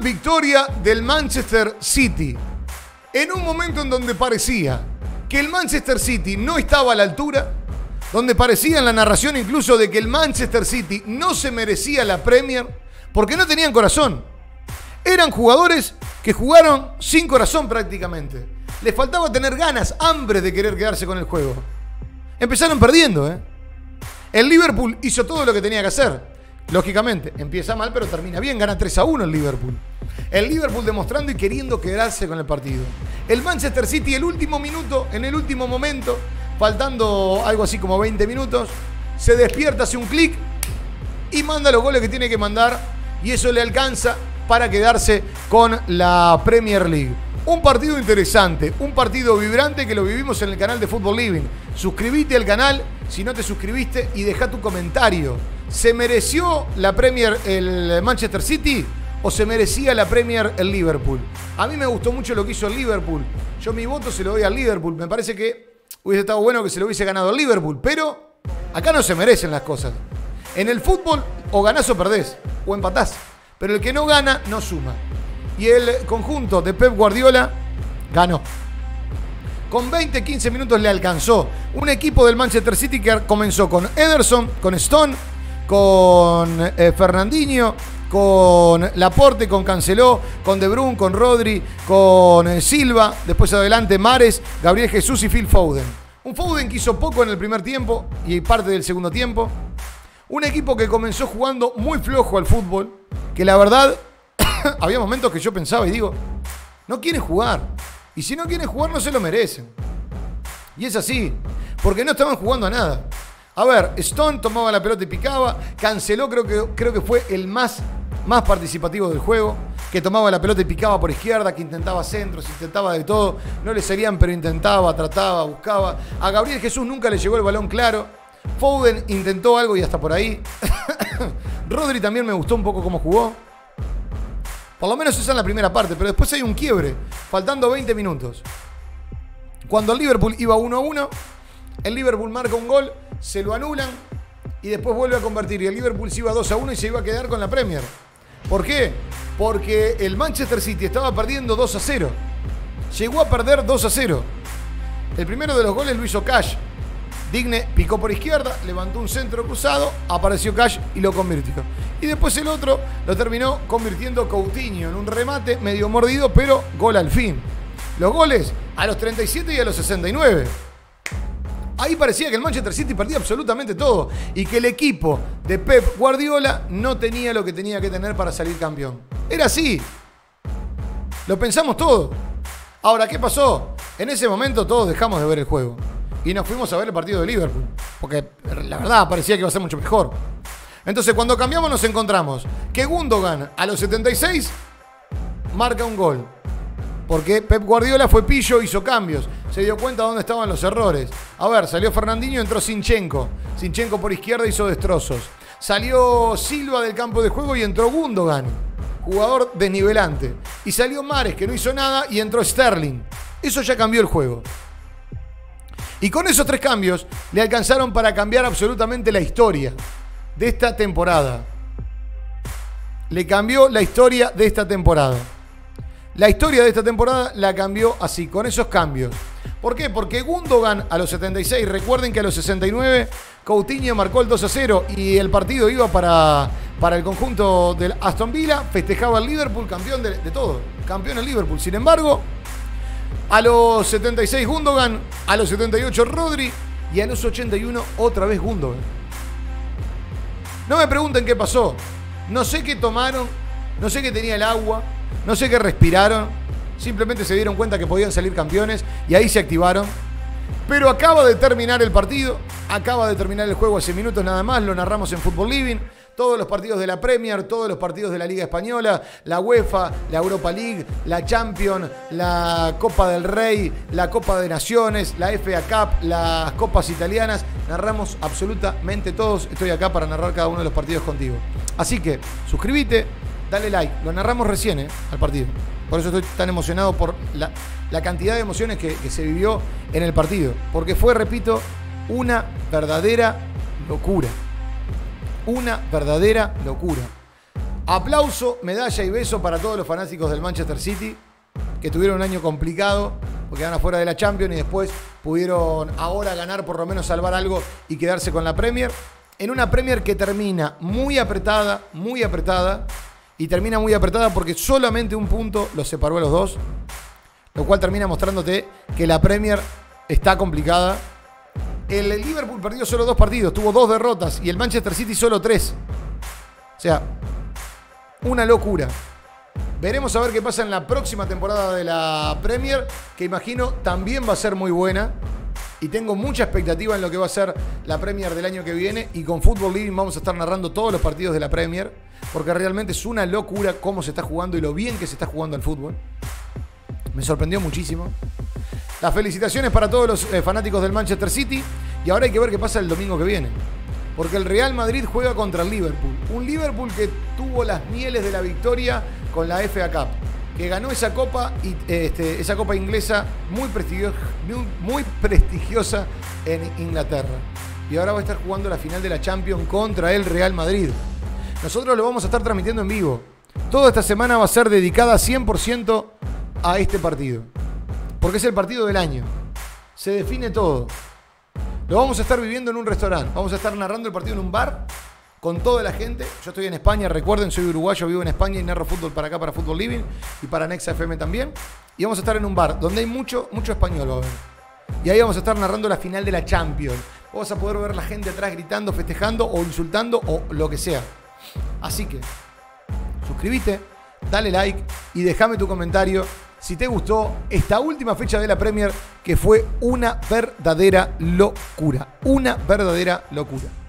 Victoria del Manchester City. En un momento en donde parecía que el Manchester City no estaba a la altura, donde parecía en la narración incluso de que el Manchester City no se merecía la Premier porque no tenían corazón. Eran jugadores que jugaron sin corazón prácticamente. Les faltaba tener ganas, hambre de querer quedarse con el juego. Empezaron perdiendo, ¿eh? El Liverpool hizo todo lo que tenía que hacer. Lógicamente, empieza mal, pero termina bien. Gana 3 a 1 el Liverpool. El Liverpool demostrando y queriendo quedarse con el partido. El Manchester City, el último minuto, en el último momento, faltando algo así como 20 minutos, se despierta, hace un clic y manda los goles que tiene que mandar. Y eso le alcanza para quedarse con la Premier League. Un partido interesante, un partido vibrante que lo vivimos en el canal de Fútbol Living. Suscríbete al canal si no te suscribiste y deja tu comentario. ¿Se mereció la Premier el Manchester City o se merecía la Premier el Liverpool? A mí me gustó mucho lo que hizo el Liverpool. Yo mi voto se lo doy al Liverpool. Me parece que hubiese estado bueno que se lo hubiese ganado el Liverpool, pero acá no se merecen las cosas. En el fútbol o ganás o perdés, o empatás. Pero el que no gana, no suma. Y el conjunto de Pep Guardiola ganó. Con 20-15 minutos le alcanzó. Un equipo del Manchester City que comenzó con Ederson, con Stone, con eh, Fernandinho, con Laporte, con Canceló, con De Bruyne, con Rodri, con eh, Silva, después adelante Mares, Gabriel Jesús y Phil Foden. Un Foden que hizo poco en el primer tiempo y parte del segundo tiempo. Un equipo que comenzó jugando muy flojo al fútbol, que la verdad había momentos que yo pensaba y digo, no quiere jugar. Y si no quieren jugar, no se lo merecen. Y es así, porque no estaban jugando a nada. A ver, Stone tomaba la pelota y picaba, canceló, creo que, creo que fue el más, más participativo del juego, que tomaba la pelota y picaba por izquierda, que intentaba centros, intentaba de todo, no le salían, pero intentaba, trataba, buscaba. A Gabriel Jesús nunca le llegó el balón claro. Foden intentó algo y hasta por ahí. Rodri también me gustó un poco cómo jugó. Por lo menos esa es la primera parte, pero después hay un quiebre, faltando 20 minutos. Cuando el Liverpool iba 1 a 1, el Liverpool marca un gol, se lo anulan y después vuelve a convertir. Y el Liverpool se iba 2 a 1 y se iba a quedar con la Premier. ¿Por qué? Porque el Manchester City estaba perdiendo 2 a 0. Llegó a perder 2 a 0. El primero de los goles lo hizo Cash. Digne picó por izquierda, levantó un centro cruzado, apareció Cash y lo convirtió. Y después el otro lo terminó convirtiendo Coutinho en un remate medio mordido, pero gol al fin. Los goles a los 37 y a los 69. Ahí parecía que el Manchester City perdía absolutamente todo y que el equipo de Pep Guardiola no tenía lo que tenía que tener para salir campeón. Era así. Lo pensamos todo. Ahora, ¿qué pasó? En ese momento todos dejamos de ver el juego y nos fuimos a ver el partido de Liverpool. Porque la verdad parecía que iba a ser mucho mejor. Entonces cuando cambiamos nos encontramos que Gundogan a los 76 marca un gol. Porque Pep Guardiola fue pillo, hizo cambios. Se dio cuenta de dónde estaban los errores. A ver, salió Fernandinho, entró Sinchenko. Sinchenko por izquierda hizo destrozos. Salió Silva del campo de juego y entró Gundogan, jugador desnivelante. Y salió Mares, que no hizo nada, y entró Sterling. Eso ya cambió el juego. Y con esos tres cambios le alcanzaron para cambiar absolutamente la historia de esta temporada. Le cambió la historia de esta temporada. La historia de esta temporada la cambió así, con esos cambios. ¿Por qué? Porque Gundogan a los 76, recuerden que a los 69 Coutinho marcó el 2 a 0 y el partido iba para, para el conjunto del Aston Villa, festejaba el Liverpool, campeón de, de todo, campeón el Liverpool. Sin embargo, a los 76 Gundogan, a los 78 Rodri y a los 81 otra vez Gundogan. No me pregunten qué pasó. No sé qué tomaron, no sé qué tenía el agua, no sé qué respiraron. Simplemente se dieron cuenta que podían salir campeones y ahí se activaron. Pero acaba de terminar el partido, acaba de terminar el juego hace minutos nada más, lo narramos en Fútbol Living todos los partidos de la Premier, todos los partidos de la Liga Española, la UEFA, la Europa League, la Champions, la Copa del Rey, la Copa de Naciones, la FA Cup, las Copas Italianas. Narramos absolutamente todos. Estoy acá para narrar cada uno de los partidos contigo. Así que suscríbete, dale like. Lo narramos recién ¿eh? al partido. Por eso estoy tan emocionado por la, cantidad de emociones que se vivió en el partido. Porque fue, repito, una verdadera locura una verdadera locura. Aplauso, medalla y beso para todos los fanáticos del Manchester City, que tuvieron un año complicado, porque van afuera de la Champions y después pudieron ahora ganar, por lo menos salvar algo y quedarse con la Premier. En una Premier que termina muy apretada, muy apretada, y termina muy apretada porque solamente un punto los separó a los dos, lo cual termina mostrándote que la Premier está complicada. El Liverpool perdió solo dos partidos, tuvo dos derrotas y el Manchester City solo tres. O sea, una locura. Veremos a ver qué pasa en la próxima temporada de la Premier, que imagino también va a ser muy buena. Y tengo mucha expectativa en lo que va a ser la Premier del año que viene. Y con Football Living vamos a estar narrando todos los partidos de la Premier. Porque realmente es una locura cómo se está jugando y lo bien que se está jugando al fútbol. Me sorprendió muchísimo. Las felicitaciones para todos los eh, fanáticos del Manchester City. Y ahora hay que ver qué pasa el domingo que viene. Porque el Real Madrid juega contra el Liverpool. Un Liverpool que tuvo las mieles de la victoria con la FA Cup. Que ganó esa copa, y, este, esa copa inglesa muy muy prestigiosa en Inglaterra. Y ahora va a estar jugando la final de la Champions contra el Real Madrid. Nosotros lo vamos a estar transmitiendo en vivo. Toda esta semana va a ser dedicada 100% a este partido. Porque es el partido del año. Se define todo. Lo vamos a estar viviendo en un restaurante. Vamos a estar narrando el partido en un bar con toda la gente. Yo estoy en España, recuerden, soy uruguayo, vivo en España y narro fútbol para acá, para Fútbol Living y para Nexa FM también. Y vamos a estar en un bar donde hay mucho, mucho español. Y ahí vamos a estar narrando la final de la Champions. Vamos a poder ver la gente atrás gritando, festejando o insultando o lo que sea. Así que, suscríbete, dale like y déjame tu comentario si te gustó esta última fecha de la Premier que fue una verdadera locura. Una verdadera locura.